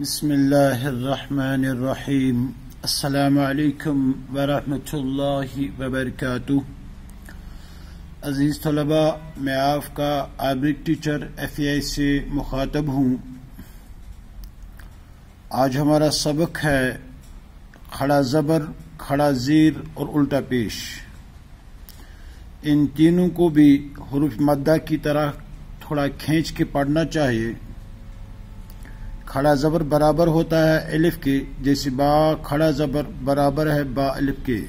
بسم الله الرحمن الرحيم السلام عليكم ورحمة الله وبركاته عزیز طلباء، میں آپ کا عابق ٹیچر ایف ای آئی سے مخاطب ہوں۔ آج ہمارا سبق ہے کھڑا زبر، کھڑا زیر اور الٹا پیش۔ ان تینوں کو بھی حروف مدہ کی طرح تھوڑا کھینچ کے پڑھنا چاہیے۔ کھڑا زبر برابر ہوتا ہے الف کے، جیسے با کھڑا زبر برابر ہے با الف کے۔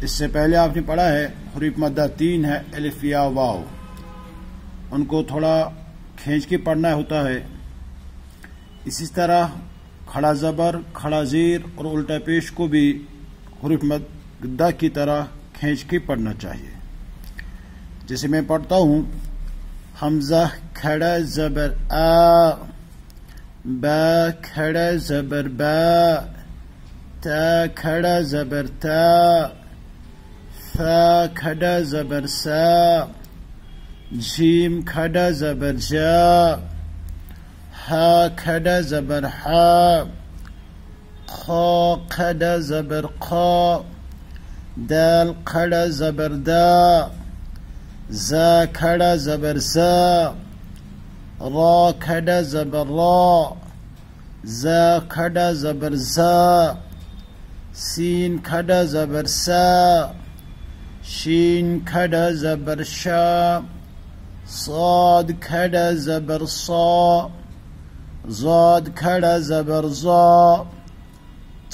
اس سے پہلے آپ نے پڑھا ہے حریف مدہ تین ہے، الف یا واو۔ ان کو تھوڑا کھینچ کے پڑھنا ہوتا ہے۔ اسی طرح کھڑا زبر، کھڑا زیر اور الٹا پیش کو بھی حریف مدہ کی طرح کھینچ کے پڑھنا چاہیے۔ جیسے میں پڑھتا ہوں حمزہ کھڑا زبر آ با کھڑا زبر با تا کھڑا زبر تا ثا کھڑا زبر سا جیم کھڑا زبر جا ہا کھڑا زبر ہا خا کھڑا زبر خا دال کھڑا زبر دا۔ زا کھڑا زبر سا را کھڑا زبر را زا کھڑا زبر زا سین کھڑا زبر سا شین کھڑا زبر شا صاد کھڑا زبر صا زاد کھڑا زبر زا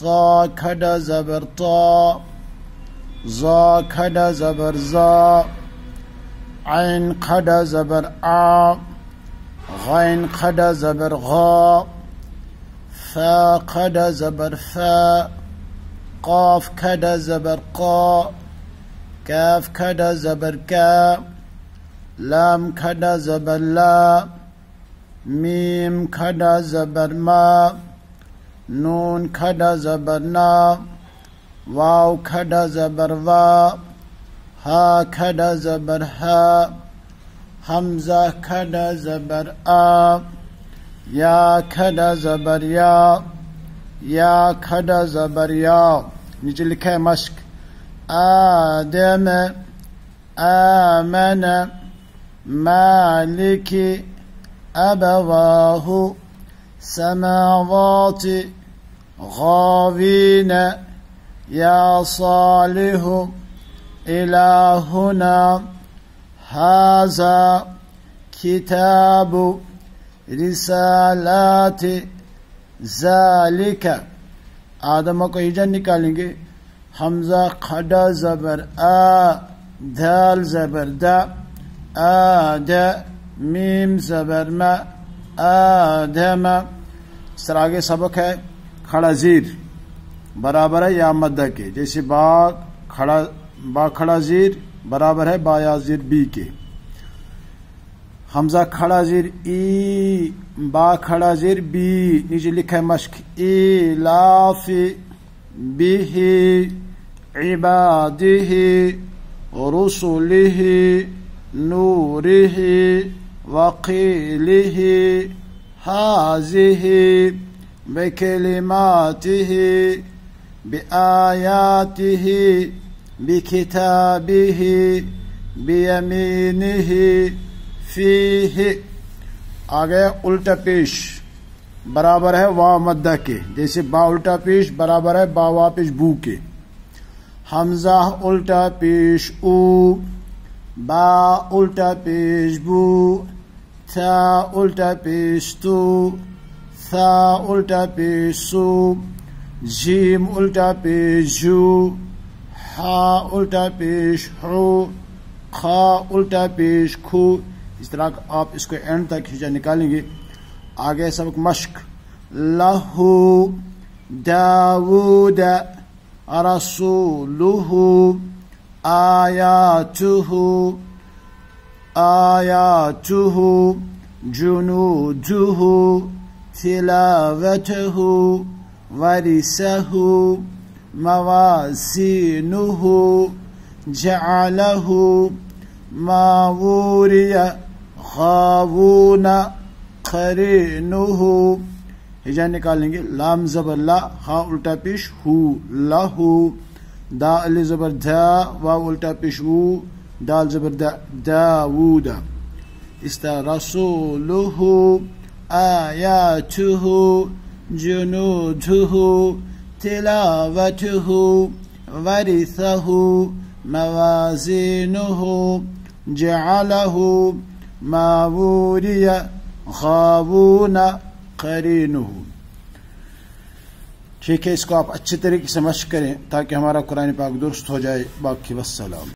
طا کھڑا زبر طا زا کھڑا زبر زا۔ عین کھڑا زبر آ غین کھڑا زبر غا فا کھڑا زبر فا قاف کھڑا زبر قا کاف کھڑا زبر کا لام کھڑا زبر لا میم کھڑا زبر ما نون کھڑا زبر نا واو کھڑا زبر وا هكذا زبر ها همزة كذا زبر آ يا كذا زبر يا يا كذا زبر يا نجي لكي مشك آدم آمن مالك أبواه سماوات غاوين يا صالح إلهنا هذا كتاب رسالات ذلك. آدم کو ایجن نکالیں گے، حمزہ کھڑا زبر، آ، دھال زبر دا آ، د، میم زبر ما آدم اس طرح آگے سبق ہے، کھڑا زیر، برابر ہے یا مدہ کے، جیسے با کھڑا با کھڑا زیر برابر ہے، با یا زیر بی کے۔ حمزہ کھڑا زیر ای، با کھڑا زیر بی، نیچے لکھا ہے مشق۔ ای لاف به عباده رسله نوره وقيله هذه بكلماته بآياته بكتابه، بيمينه، فيه۔ آگے الٹا پیش۔ برابر ہے وا مدہ کے۔ جیسے با الٹا پیش، برابر ہے با وا پیش بو کے۔ حمزہ الٹا پیش او، با الٹا پیش بو، تھا الٹا پیش تو ثا الٹا پیش سو، جیم الٹا پیش جو۔ ہا الٹا پیش ہو خا الٹا پیش کھو۔ اس طرح آپ اس کو اینڈ تک ہجا نکالیں گے۔ آگے سبق مشق۔ لہو داود رسولہ آیاتہ آیاتہ جنودہ، تلاوتہ، ورثہ۔ موازینہ جعلہ ما وري خاوون قرینہ ہجا نکالیں گے لام زبر لا ہا الٹا پیش ہو لہو دا علی زبر دھا واو الٹا پیش او دال زبر دا داوود. استا رسوله آیاته جنوده تلاوته ورثه موازينه جعله ما وري خابون قرینہ ٹھیک ہے، اس کو آپ اچھے طریقے سے مشق کریں تاکہ ہمارا قرآن پاک درست ہو جائے۔ باقی وسلام